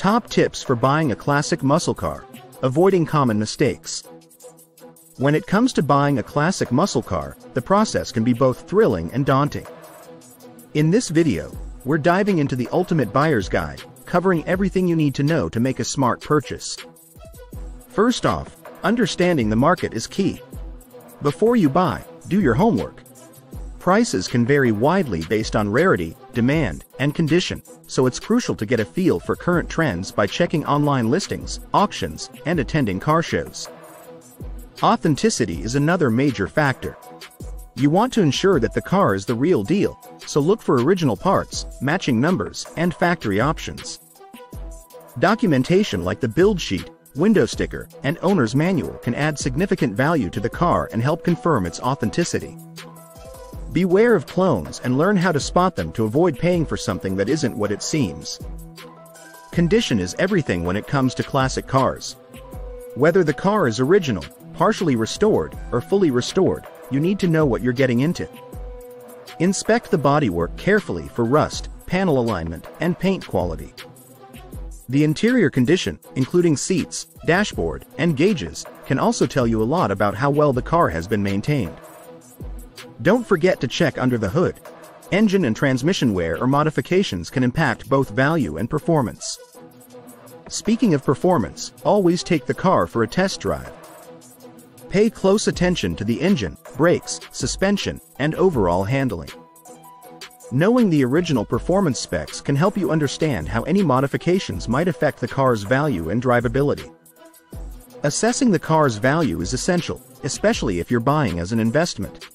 Top tips for buying a classic muscle car. Avoiding common mistakes. When it comes to buying a classic muscle car, the process can be both thrilling and daunting. In this video, we're diving into the ultimate buyer's guide, covering everything you need to know to make a smart purchase. First off, understanding the market is key. Before you buy, do your homework. Prices can vary widely based on rarity, demand, and condition, so it's crucial to get a feel for current trends by checking online listings, auctions, and attending car shows. Authenticity is another major factor. You want to ensure that the car is the real deal, so look for original parts, matching numbers, and factory options. Documentation like the build sheet, window sticker, and owner's manual can add significant value to the car and help confirm its authenticity. Beware of clones and learn how to spot them to avoid paying for something that isn't what it seems. Condition is everything when it comes to classic cars. Whether the car is original, partially restored, or fully restored, you need to know what you're getting into. Inspect the bodywork carefully for rust, panel alignment, and paint quality. The interior condition, including seats, dashboard, and gauges, can also tell you a lot about how well the car has been maintained. Don't forget to check under the hood. Engine and transmission wear or modifications can impact both value and performance. Speaking of performance, always take the car for a test drive. Pay close attention to the engine, brakes, suspension, and overall handling. Knowing the original performance specs can help you understand how any modifications might affect the car's value and drivability. Assessing the car's value is essential, especially if you're buying as an investment.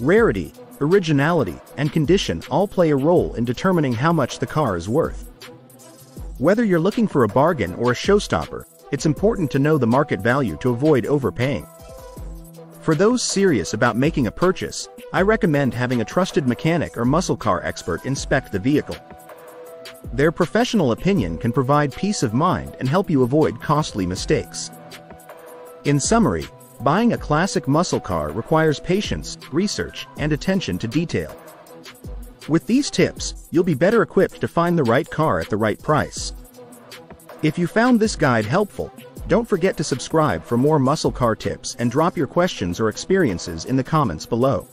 Rarity, originality, and condition all play a role in determining how much the car is worth. Whether you're looking for a bargain or a showstopper, it's important to know the market value to avoid overpaying. For those serious about making a purchase, I recommend having a trusted mechanic or muscle car expert inspect the vehicle. Their professional opinion can provide peace of mind and help you avoid costly mistakes. In summary, Buying a classic muscle car requires patience, research, and attention to detail. With these tips, you'll be better equipped to find the right car at the right price. If you found this guide helpful, don't forget to subscribe for more muscle car tips and drop your questions or experiences in the comments below.